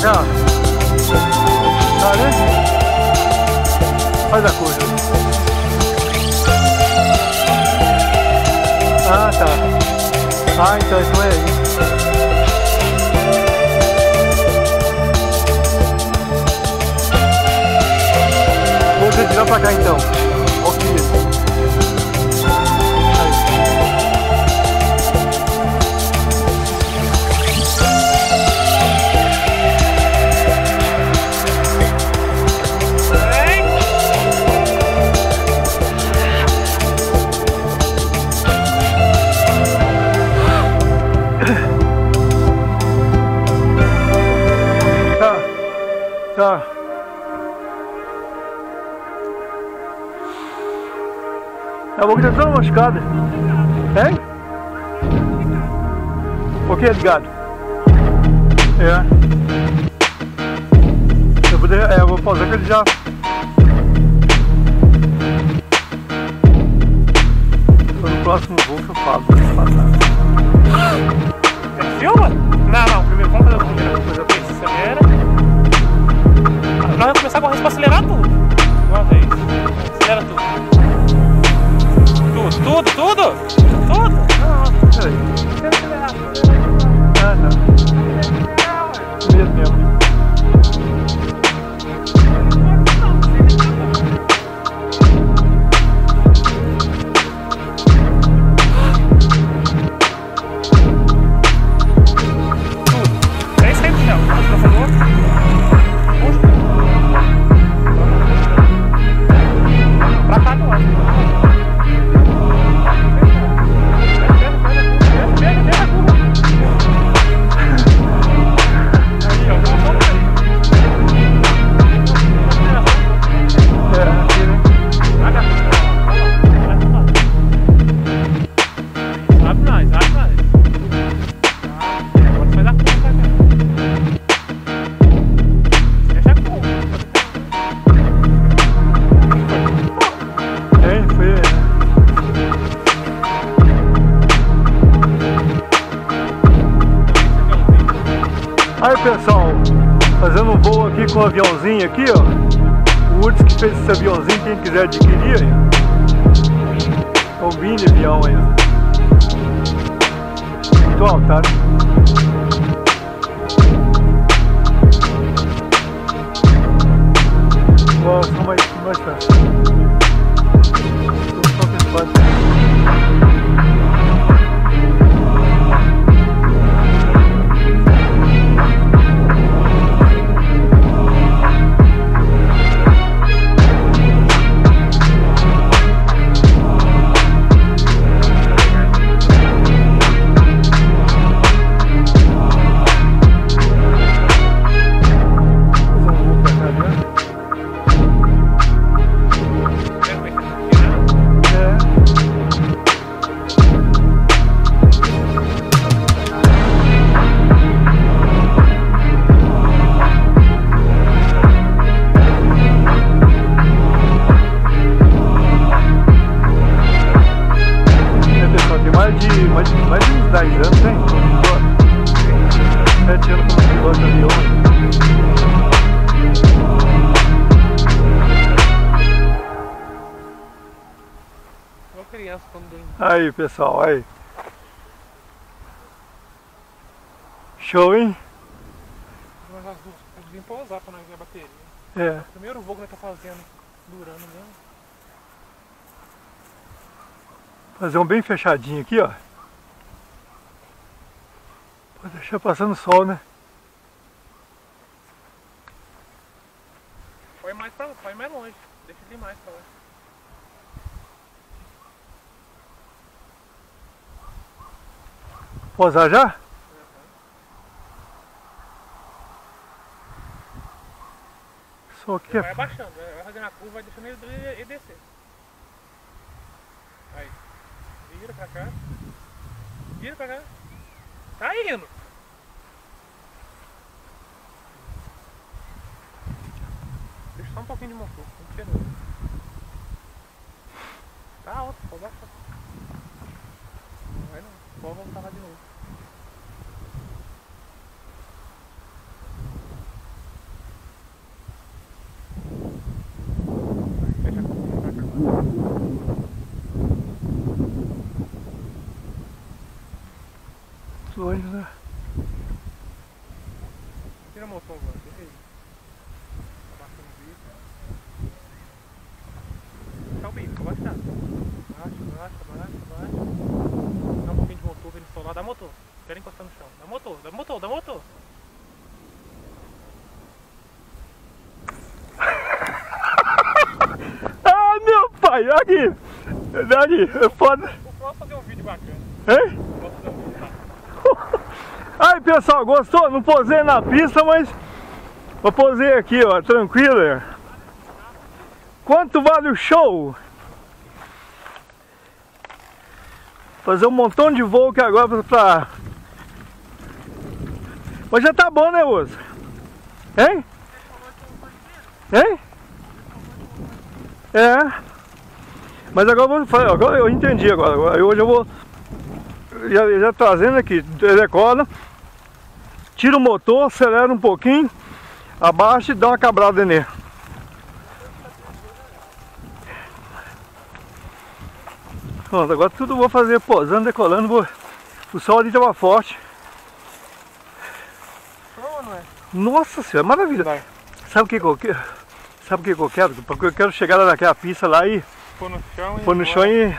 cá. Tá ali? Faz a curva. Ah, tá. Ah, então isso é aí. Vou virar pra cá então. É bom que tá toda machucada. Hein? O que é ligado? É. Eu vou, é, eu vou fazer que ele já. No próximo voo que eu falo. Filma? Não, não. Primeiro vamos fazer a primeira coisa. Acelera. Nós vamos começar a correr pra acelerar tudo. Com o aviãozinho aqui, ó. O Urtis que fez esse aviãozinho, quem quiser adquirir aí. É um mini avião aí. ó. Muito alto, tá? Nossa, mais, Igual criança quando dorme. Aí, pessoal, aí. Show, hein? Mas vim pousar pra nós ver a bateria. É. Primeiro voo que nós tá fazendo durando mesmo. Fazer um bem fechadinho aqui, ó. Pode deixar passando sol, né? Põe mais pra põe mais longe. Deixa ele ir mais pra lá. Posar já? Só que Vai é... abaixando, vai fazendo a curva, vai deixando ele descer. Aí. Vira pra cá. Vira pra cá. Tá indo. Deixa só um pouquinho de motor. Não tira não. Tá alto, pode baixar. Não vai não. Pode voltar lá de novo. Longe, né? Tira a mão agora, favor, tira aí. Abaixa o bico. Tá o bico, abaixa. Abaixa, abaixa, abaixa, abaixa. Dá um pouquinho de motor, vem no solar, dá motor. Quero encostar no chão. Dá motor, dá motor, dá motor. Aqui! Aqui, é foda. Eu posso fazer um vídeo bacana. Hein? Posso fazer um vídeo bacana. Aí pessoal, gostou? Não posei na pista, mas eu posei aqui, ó, tranquilo. Quanto vale o show? Fazer um montão de voo aqui agora pra... Mas já tá bom, né, Uso? Hein? Hein? É. Mas agora eu vou agora eu entendi agora. agora hoje eu vou já, já trazendo aqui, decola, tira o motor, acelera um pouquinho, abaixa e dá uma cabrada nele. Pronto, agora tudo vou fazer posando, decolando, vou... o sol ali estava forte. É? Nossa senhora, maravilha. Vai. Sabe o que, que eu quero? Sabe o que, que eu quero? Porque eu quero chegar lá naquela pista lá e Pôr no chão e. pôr no chão e